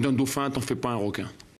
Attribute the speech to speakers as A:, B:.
A: D'un dauphin, t'en fais pas un requin.